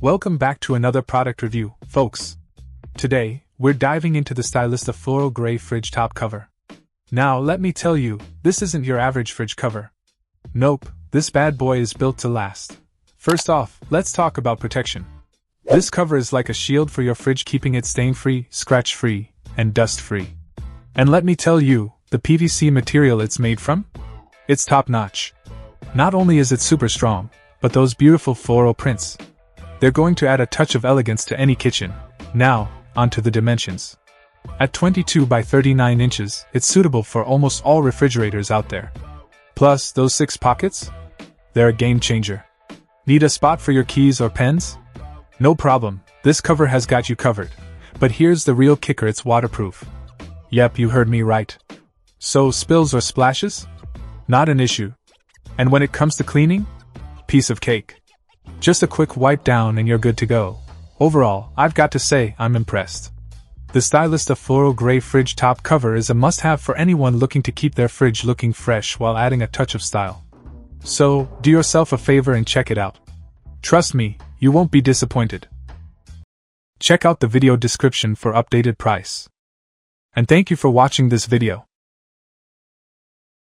Welcome back to another product review, folks. Today, we're diving into the Stylista Floral Gray Fridge Top Cover. Now, let me tell you, this isn't your average fridge cover. Nope, this bad boy is built to last. First off, let's talk about protection. This cover is like a shield for your fridge, keeping it stain free, scratch free, and dust free. And let me tell you, the PVC material it's made from? It's top notch. Not only is it super strong, but those beautiful floral prints. They're going to add a touch of elegance to any kitchen. Now, onto the dimensions. At 22 by 39 inches, it's suitable for almost all refrigerators out there. Plus, those six pockets? They're a game changer. Need a spot for your keys or pens? No problem, this cover has got you covered. But here's the real kicker it's waterproof. Yep, you heard me right. So, spills or splashes? Not an issue. And when it comes to cleaning? Piece of cake. Just a quick wipe down and you're good to go. Overall, I've got to say, I'm impressed. The Stylista Floral Gray Fridge Top Cover is a must have for anyone looking to keep their fridge looking fresh while adding a touch of style. So, do yourself a favor and check it out. Trust me, you won't be disappointed. Check out the video description for updated price. And thank you for watching this video.